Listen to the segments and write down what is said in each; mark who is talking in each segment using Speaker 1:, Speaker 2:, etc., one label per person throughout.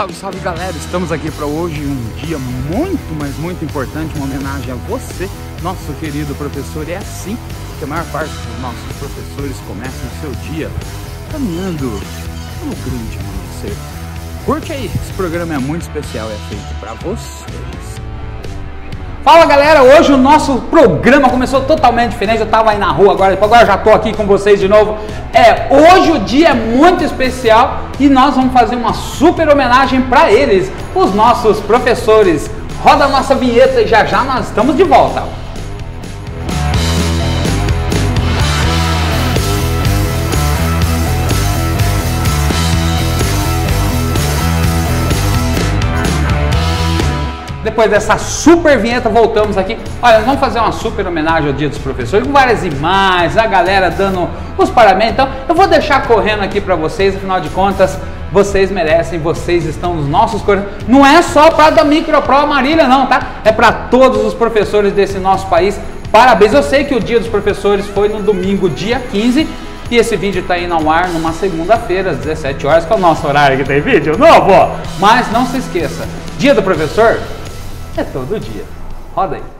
Speaker 1: Salve, salve galera! Estamos aqui para hoje um dia muito, mas muito importante, uma homenagem a você, nosso querido professor. E é assim que a maior parte dos nossos professores começam o seu dia caminhando pelo grande amanhecer. Curte aí, esse programa é muito especial, é feito para vocês. Fala galera, hoje o nosso programa começou totalmente diferente. Eu tava aí na rua agora, agora já tô aqui com vocês de novo. É, hoje o dia é muito especial e nós vamos fazer uma super homenagem para eles, os nossos professores. Roda a nossa vinheta e já já nós estamos de volta. Depois dessa super vinheta, voltamos aqui. Olha, vamos fazer uma super homenagem ao Dia dos Professores, com várias imagens, a galera dando os parabéns. Então, eu vou deixar correndo aqui para vocês, afinal de contas, vocês merecem, vocês estão nos nossos corações. Não é só para da Micropro Marília, não, tá? É para todos os professores desse nosso país. Parabéns. Eu sei que o Dia dos Professores foi no domingo, dia 15. E esse vídeo está indo ao ar numa segunda-feira, às 17 horas, que é o nosso horário que tem vídeo novo. Mas não se esqueça, Dia do Professor é todo dia. Roda aí.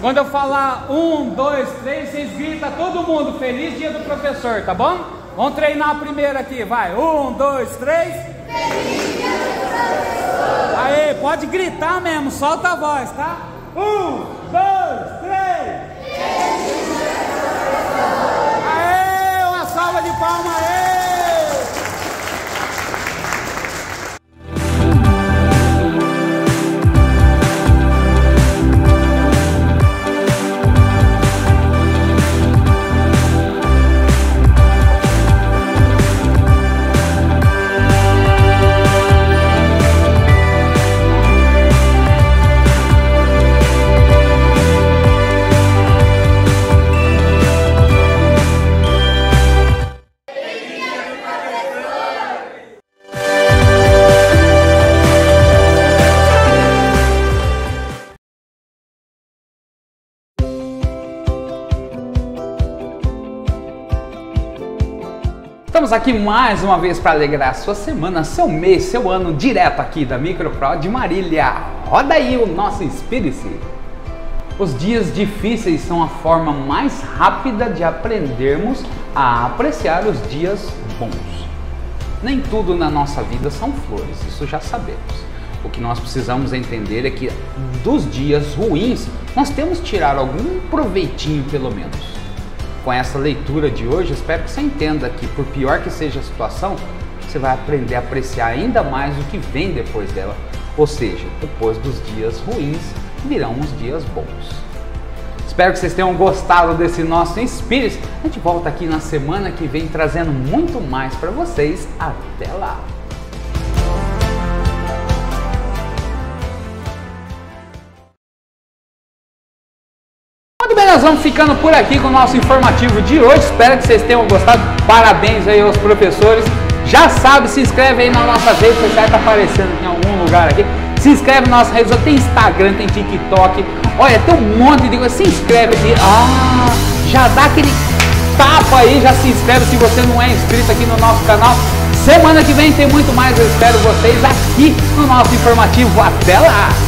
Speaker 1: Quando eu falar um, dois, três, vocês gritam todo mundo, feliz dia do professor, tá bom? Vamos treinar a primeira aqui, vai. Um, dois, três. Feliz dia do professor. Aê, pode gritar mesmo, solta a voz, tá? Um, Estamos aqui mais uma vez para alegrar sua semana, seu mês, seu ano, direto aqui da Micropro de Marília. Roda aí o nosso Inspire-se. Os dias difíceis são a forma mais rápida de aprendermos a apreciar os dias bons. Nem tudo na nossa vida são flores, isso já sabemos. O que nós precisamos entender é que dos dias ruins nós temos que tirar algum proveitinho pelo menos com essa leitura de hoje, espero que você entenda que, por pior que seja a situação, você vai aprender a apreciar ainda mais o que vem depois dela. Ou seja, depois dos dias ruins virão os dias bons. Espero que vocês tenham gostado desse nosso Inspire. A gente volta aqui na semana que vem trazendo muito mais para vocês. Até lá! Nós vamos ficando por aqui com o nosso informativo de hoje. Espero que vocês tenham gostado. Parabéns aí aos professores. Já sabe, se inscreve aí na nossa rede sociais, tá aparecendo em algum lugar aqui. Se inscreve na nossa rede tem Instagram, tem TikTok. Olha, tem um monte de coisa. Se inscreve aqui. Ah, já dá aquele tapa aí, já se inscreve se você não é inscrito aqui no nosso canal. Semana que vem tem muito mais. Eu espero vocês aqui no nosso informativo. Até lá!